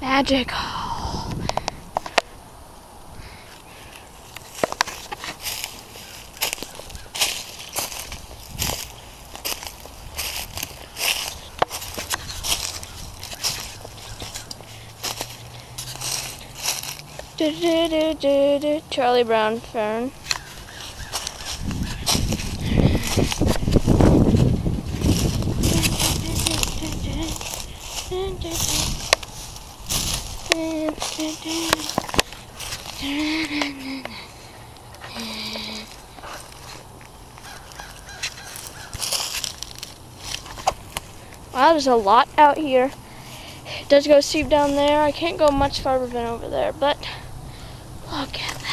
Magic. Do, do, do, do, do. Charlie Brown fern. Wow, there's a lot out here. It does go steep down there. I can't go much farther than over there, but look at that.